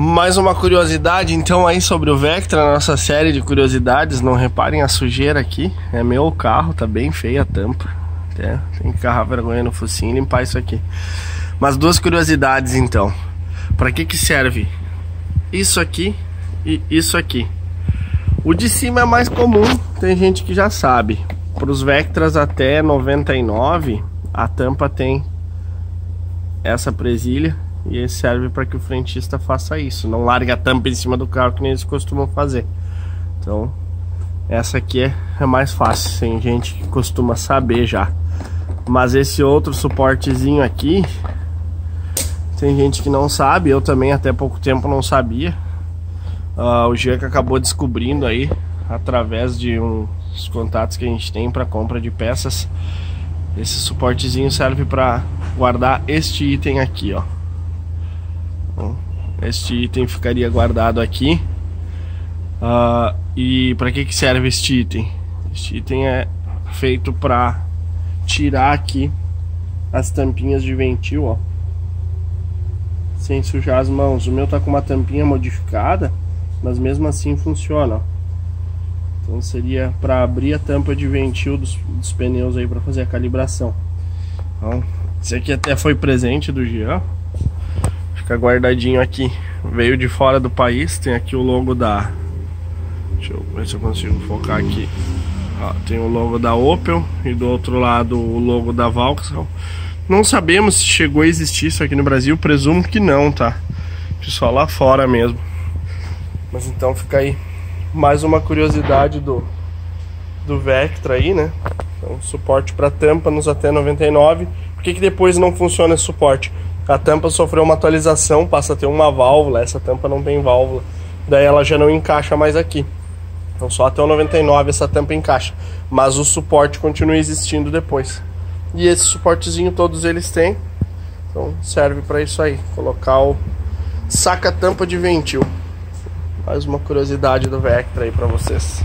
Mais uma curiosidade então aí sobre o Vectra, nossa série de curiosidades. Não reparem a sujeira aqui. É meu carro, tá bem feia a tampa. É, tem que carregar vergonha no focinho e limpar isso aqui. Mas duas curiosidades então. Para que que serve isso aqui e isso aqui? O de cima é mais comum, tem gente que já sabe. Para os Vectras até 99, a tampa tem essa presilha e serve para que o frentista faça isso. Não largue a tampa em cima do carro que nem eles costumam fazer. Então, essa aqui é, é mais fácil. Tem gente que costuma saber já. Mas esse outro suportezinho aqui, tem gente que não sabe. Eu também até pouco tempo não sabia. Uh, o Jean acabou descobrindo aí através de uns contatos que a gente tem para compra de peças. Esse suportezinho serve para guardar este item aqui, ó. Este item ficaria guardado aqui. Uh, e para que, que serve este item? Este item é feito para tirar aqui as tampinhas de ventil, ó. Sem sujar as mãos. O meu tá com uma tampinha modificada, mas mesmo assim funciona, ó. Então seria para abrir a tampa de ventil dos, dos pneus aí para fazer a calibração. Então, esse aqui até foi presente do Jean. Fica guardadinho aqui. Veio de fora do país. Tem aqui o logo da. Deixa eu ver se eu consigo focar aqui. Ó, tem o logo da Opel e do outro lado o logo da Vauxhall. Não sabemos se chegou a existir isso aqui no Brasil. Presumo que não, tá? Que só lá fora mesmo. Mas então fica aí mais uma curiosidade do do Vectra aí, né? Então, suporte para tampa nos até 99. Por que, que depois não funciona esse suporte? A tampa sofreu uma atualização, passa a ter uma válvula, essa tampa não tem válvula. Daí ela já não encaixa mais aqui. Então só até o 99 essa tampa encaixa. Mas o suporte continua existindo depois. E esse suportezinho todos eles têm. Então serve para isso aí. Colocar o saca-tampa de ventil. Mais uma curiosidade do Vectra aí para vocês.